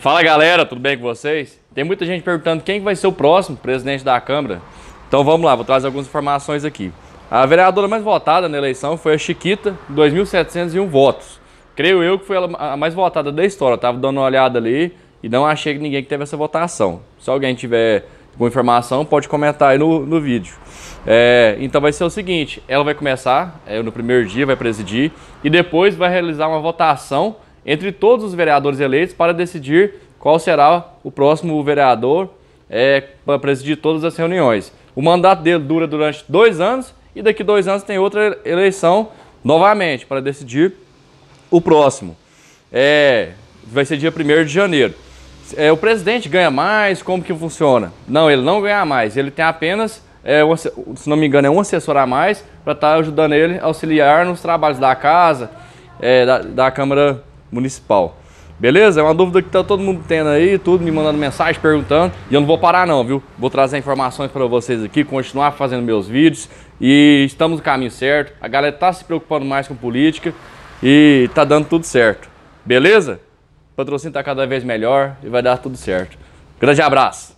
Fala galera, tudo bem com vocês? Tem muita gente perguntando quem vai ser o próximo presidente da Câmara. Então vamos lá, vou trazer algumas informações aqui. A vereadora mais votada na eleição foi a Chiquita, 2.701 votos. Creio eu que foi a mais votada da história. Eu tava dando uma olhada ali e não achei que ninguém que teve essa votação. Se alguém tiver com informação, pode comentar aí no, no vídeo. É, então vai ser o seguinte, ela vai começar é, no primeiro dia, vai presidir, e depois vai realizar uma votação entre todos os vereadores eleitos para decidir qual será o próximo vereador é, para presidir todas as reuniões. O mandato dele dura durante dois anos e daqui dois anos tem outra eleição novamente para decidir o próximo. É, vai ser dia 1 de janeiro. É, o presidente ganha mais? Como que funciona? Não, ele não ganha mais. Ele tem apenas, é, se não me engano, é um assessor a mais para estar tá ajudando ele auxiliar nos trabalhos da casa, é, da, da Câmara Municipal. Beleza? É uma dúvida que tá todo mundo tendo aí, tudo me mandando mensagem, perguntando. E eu não vou parar não, viu? Vou trazer informações para vocês aqui, continuar fazendo meus vídeos. E estamos no caminho certo. A galera tá se preocupando mais com política e tá dando tudo certo. Beleza? O patrocínio tá cada vez melhor e vai dar tudo certo. Grande abraço!